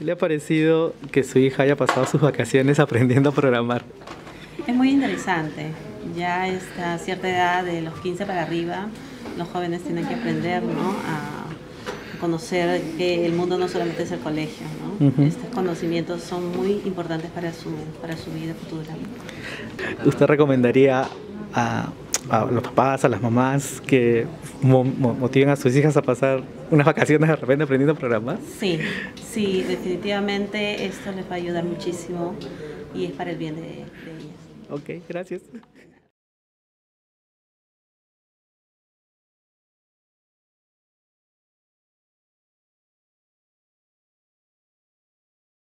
¿Qué le ha parecido que su hija haya pasado sus vacaciones aprendiendo a programar? Es muy interesante. Ya a cierta edad, de los 15 para arriba, los jóvenes tienen que aprender ¿no? a conocer que el mundo no solamente es el colegio. ¿no? Estos conocimientos son muy importantes para su, para su vida futura. ¿Usted recomendaría a, a, los papás, a las mamás que mo motiven a sus hijas a pasar unas vacaciones de repente aprendiendo a programar? Sí, sí, definitivamente esto les va a ayudar muchísimo y es para el bien de, de ellas. Ok, gracias.